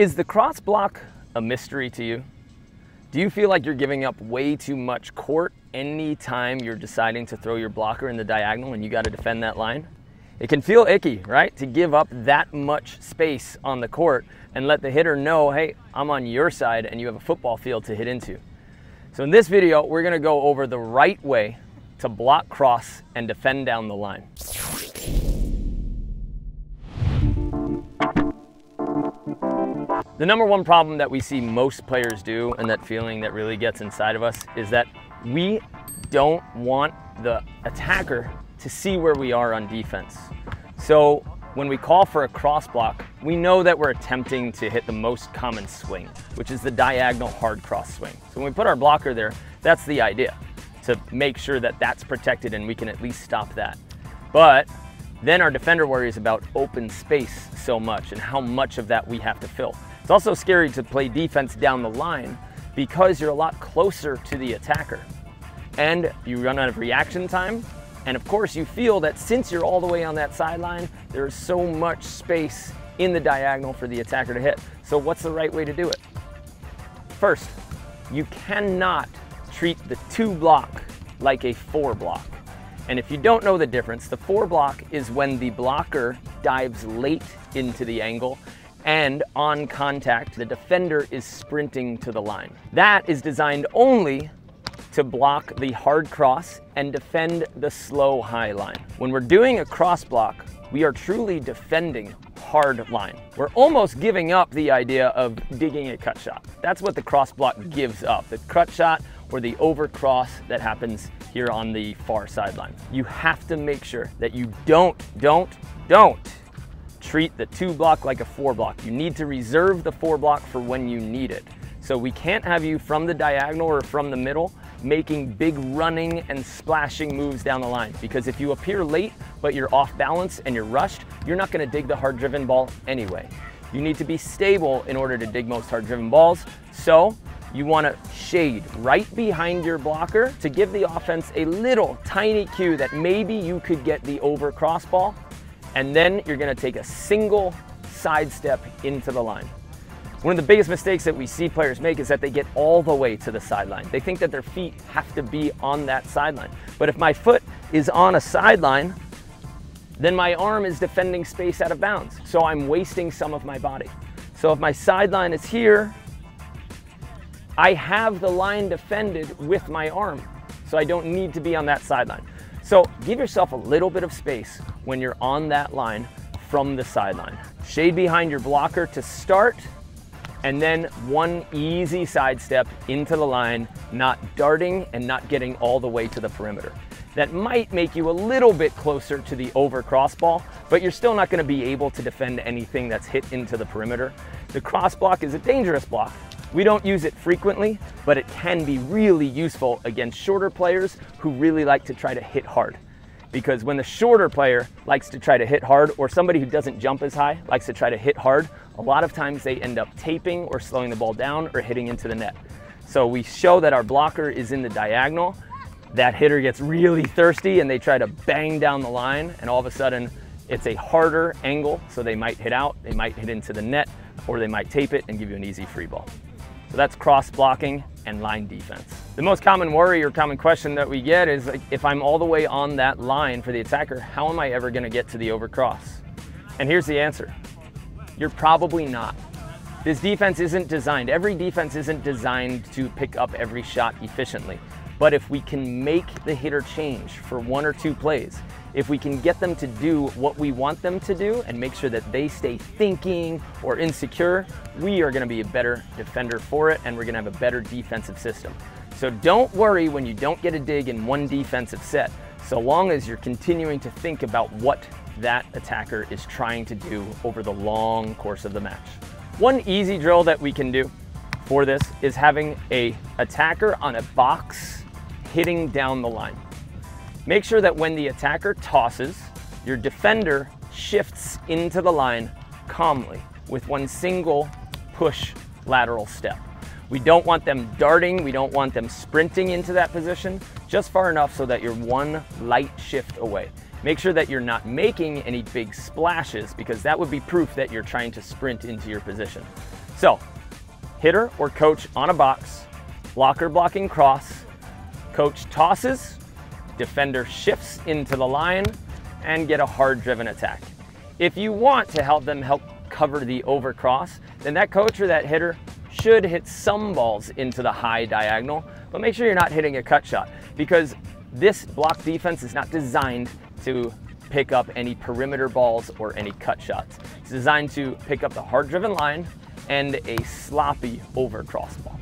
Is the cross block a mystery to you? Do you feel like you're giving up way too much court anytime you're deciding to throw your blocker in the diagonal and you got to defend that line? It can feel icky, right? To give up that much space on the court and let the hitter know, hey, I'm on your side and you have a football field to hit into. So in this video, we're gonna go over the right way to block cross and defend down the line. The number one problem that we see most players do and that feeling that really gets inside of us is that we don't want the attacker to see where we are on defense. So when we call for a cross block, we know that we're attempting to hit the most common swing, which is the diagonal hard cross swing. So when we put our blocker there, that's the idea, to make sure that that's protected and we can at least stop that. But then our defender worries about open space so much and how much of that we have to fill. It's also scary to play defense down the line because you're a lot closer to the attacker. And you run out of reaction time. And of course, you feel that since you're all the way on that sideline, there is so much space in the diagonal for the attacker to hit. So what's the right way to do it? First, you cannot treat the two block like a four block. And if you don't know the difference, the four block is when the blocker dives late into the angle and on contact, the defender is sprinting to the line. That is designed only to block the hard cross and defend the slow high line. When we're doing a cross block, we are truly defending hard line. We're almost giving up the idea of digging a cut shot. That's what the cross block gives up, the cut shot or the overcross that happens here on the far sideline. You have to make sure that you don't, don't, don't treat the two block like a four block. You need to reserve the four block for when you need it. So we can't have you from the diagonal or from the middle making big running and splashing moves down the line because if you appear late but you're off balance and you're rushed, you're not gonna dig the hard driven ball anyway. You need to be stable in order to dig most hard driven balls. So you wanna shade right behind your blocker to give the offense a little tiny cue that maybe you could get the over cross ball and then you're gonna take a single side step into the line. One of the biggest mistakes that we see players make is that they get all the way to the sideline. They think that their feet have to be on that sideline. But if my foot is on a sideline, then my arm is defending space out of bounds. So I'm wasting some of my body. So if my sideline is here, I have the line defended with my arm. So I don't need to be on that sideline. So give yourself a little bit of space when you're on that line from the sideline. Shade behind your blocker to start, and then one easy sidestep into the line, not darting and not getting all the way to the perimeter. That might make you a little bit closer to the over cross ball, but you're still not gonna be able to defend anything that's hit into the perimeter. The cross block is a dangerous block we don't use it frequently, but it can be really useful against shorter players who really like to try to hit hard. Because when the shorter player likes to try to hit hard, or somebody who doesn't jump as high likes to try to hit hard, a lot of times they end up taping or slowing the ball down or hitting into the net. So we show that our blocker is in the diagonal. That hitter gets really thirsty and they try to bang down the line, and all of a sudden it's a harder angle, so they might hit out, they might hit into the net, or they might tape it and give you an easy free ball. So that's cross blocking and line defense. The most common worry or common question that we get is like, if I'm all the way on that line for the attacker, how am I ever gonna get to the overcross? And here's the answer. You're probably not. This defense isn't designed, every defense isn't designed to pick up every shot efficiently. But if we can make the hitter change for one or two plays, if we can get them to do what we want them to do and make sure that they stay thinking or insecure, we are gonna be a better defender for it and we're gonna have a better defensive system. So don't worry when you don't get a dig in one defensive set, so long as you're continuing to think about what that attacker is trying to do over the long course of the match. One easy drill that we can do for this is having a attacker on a box hitting down the line. Make sure that when the attacker tosses, your defender shifts into the line calmly with one single push lateral step. We don't want them darting, we don't want them sprinting into that position, just far enough so that you're one light shift away. Make sure that you're not making any big splashes because that would be proof that you're trying to sprint into your position. So, hitter or coach on a box, blocker blocking cross, coach tosses, defender shifts into the line, and get a hard driven attack. If you want to help them help cover the overcross, then that coach or that hitter should hit some balls into the high diagonal, but make sure you're not hitting a cut shot because this block defense is not designed to pick up any perimeter balls or any cut shots. It's designed to pick up the hard driven line and a sloppy overcross ball.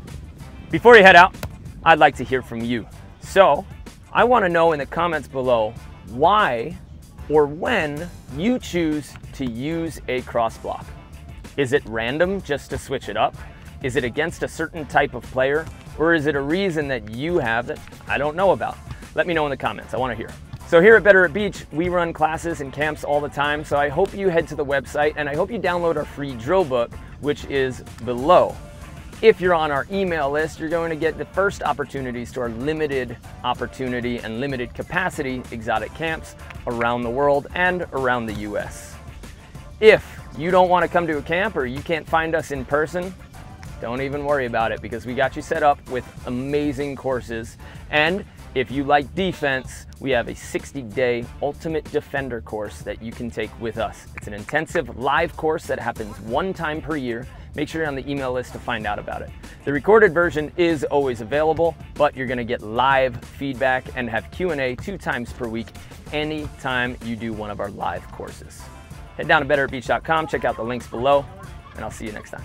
Before you head out, I'd like to hear from you. So I want to know in the comments below why or when you choose to use a cross block. Is it random just to switch it up? Is it against a certain type of player? Or is it a reason that you have that I don't know about? Let me know in the comments, I wanna hear. So here at Better at Beach, we run classes and camps all the time, so I hope you head to the website and I hope you download our free drill book, which is below. If you're on our email list, you're going to get the first opportunities to our limited opportunity and limited capacity exotic camps around the world and around the US. If you don't want to come to a camp or you can't find us in person, don't even worry about it because we got you set up with amazing courses. And if you like defense, we have a 60 day ultimate defender course that you can take with us. It's an intensive live course that happens one time per year. Make sure you're on the email list to find out about it. The recorded version is always available, but you're gonna get live feedback and have Q&A two times per week anytime you do one of our live courses. Head down to betteratbeach.com, check out the links below, and I'll see you next time.